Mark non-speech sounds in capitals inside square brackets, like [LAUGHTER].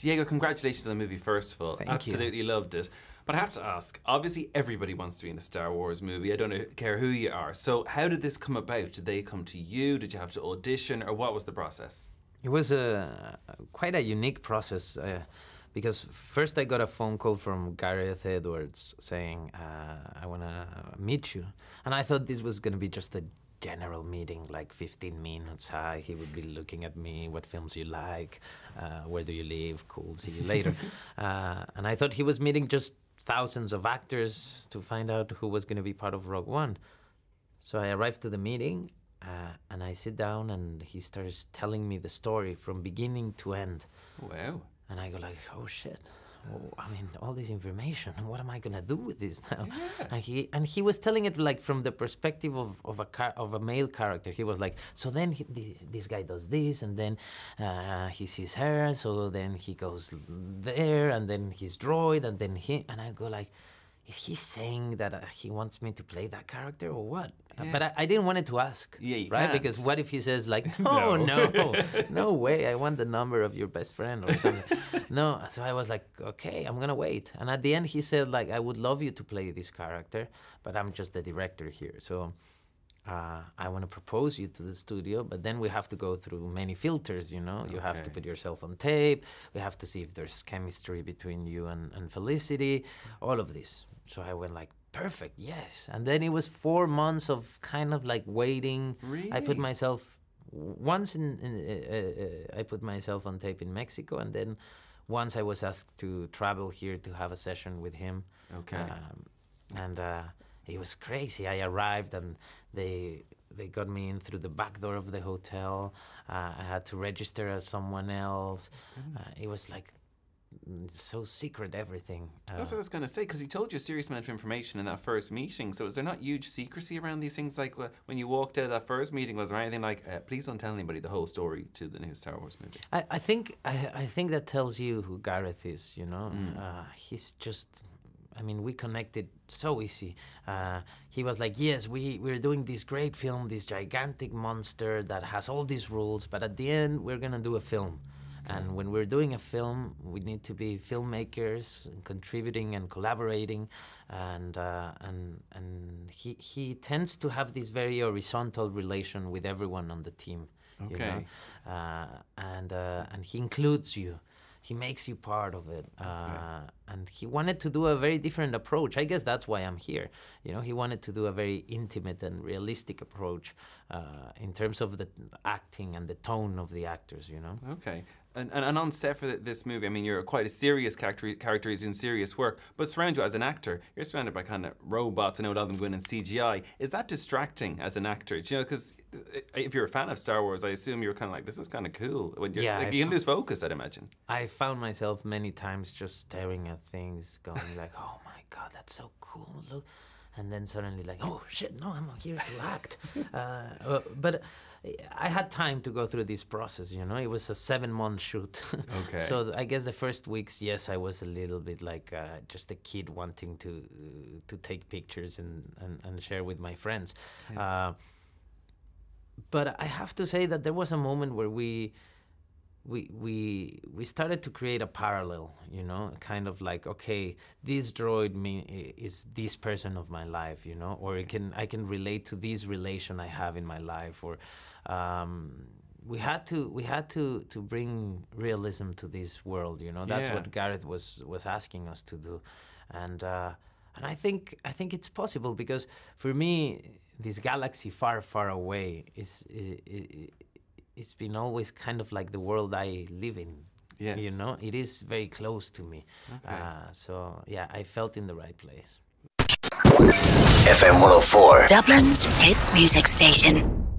Diego, congratulations on the movie, first of all. Thank you. Absolutely loved it. But I have to ask obviously, everybody wants to be in a Star Wars movie. I don't care who you are. So, how did this come about? Did they come to you? Did you have to audition? Or what was the process? It was a quite a unique process uh, because first I got a phone call from Gareth Edwards saying, uh, "I want to meet you," and I thought this was going to be just a general meeting, like 15 minutes. Hi, he would be looking at me. What films you like? Uh, where do you live? Cool. See you later. [LAUGHS] uh, and I thought he was meeting just thousands of actors to find out who was going to be part of Rogue One. So I arrived to the meeting uh, and I sit down and he starts telling me the story from beginning to end. Wow. And I go like, oh shit. Oh, I mean, all this information. [LAUGHS] What am I gonna do with this now? Yeah. And he and he was telling it like from the perspective of, of a car, of a male character. He was like, so then he, the, this guy does this, and then uh, he sees her. So then he goes there, and then he's droid, and then he and I go like, is he saying that uh, he wants me to play that character or what? Uh, But I, I didn't want it to ask. Yeah, you right? Because can't. what if he says like, [LAUGHS] oh No. no, no way, I want the number of your best friend or something. [LAUGHS] no, so I was like, okay, I'm gonna wait. And at the end, he said like, I would love you to play this character, but I'm just the director here, so. Uh, I want to propose you to the studio, but then we have to go through many filters. You know, you have to put yourself on tape. We have to see if there's chemistry between you and, and Felicity. All of this. So I went like, perfect, yes. And then it was four months of kind of like waiting. Really? I put myself once in, in uh, uh, uh, I put myself on tape in Mexico, and then once I was asked to travel here to have a session with him. Okay. Um, and uh, it was crazy. I arrived and they they got me in through the back door of the hotel. Uh, I had to register as someone else. Uh, it was like mm, so secret everything. Uh, That's what I was going to say, because he told you a serious amount of information in that first meeting. So, is there not huge secrecy around these things? Like when you walked out of that first meeting, was there anything like, uh, please don't tell anybody the whole story to the new Star Wars movie? I, I think I, I think that tells you who Gareth is. You know, uh, he's just. I mean, we connected so easy. Uh, he was like, "Yes, we we're doing this great film, this gigantic monster that has all these rules, but at the end, we're gonna do a film." And when we're doing a film, we need to be filmmakers, and contributing and collaborating, and uh, and and he he tends to have this very horizontal relation with everyone on the team. you know? Okay. uh, and uh, and he includes you. He makes you part of it, uh, and he wanted to do a very different approach. I guess that's why I'm here. You know, he wanted to do a very intimate and realistic approach uh, in terms of the acting and the tone of the actors. You know. Okay. And, and, and on set for this movie, I mean, you're quite a serious character, character who's doing serious work, but surround you as an actor, you're surrounded by kind of robots. Know a lot of them go in in CGI. Is that distracting as an actor? Do you know, because uh, if you're a fan of Star Wars, I assume you're kind of like, this is kind of cool. When you're, Yeah, like, you can lose focus, I'd imagine. I found myself many times just staring at things, going like, "Oh my god, that's so cool!" Look, and then suddenly like, "Oh shit, no, I'm here to act." [LAUGHS] uh, uh, but I had time to go through this process. You know, it was a seven-month shoot. [LAUGHS] Okay. so I guess the first weeks, yes, I was a little bit like uh, just a kid wanting to uh, to take pictures and, and, and share with my friends. Uh, but I have to say that there was a moment where we we we we started to create a parallel you know kind of like okay this droid me is this person of my life you know or it can i can relate to this relation i have in my life or um we had to we had to to bring realism to this world you know that's Yeah. what gareth was was asking us to do and uh and i think i think it's possible because for me this galaxy far far away is i i it's been always kind of like the world I live in. Yes. You know, it is very close to me. Okay. Uh, so, yeah, I felt in the right place. FM 104. Dublin's hit music station.